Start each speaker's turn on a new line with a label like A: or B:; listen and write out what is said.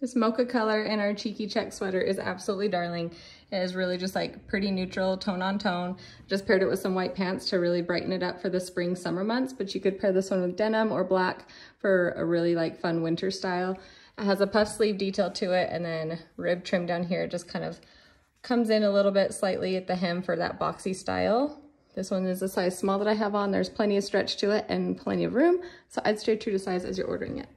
A: This mocha color in our cheeky check sweater is absolutely darling. It is really just like pretty neutral, tone on tone. Just paired it with some white pants to really brighten it up for the spring, summer months, but you could pair this one with denim or black for a really like fun winter style. It has a puff sleeve detail to it and then rib trim down here just kind of comes in a little bit slightly at the hem for that boxy style. This one is a size small that I have on. There's plenty of stretch to it and plenty of room. So I'd stay true to size as you're ordering it.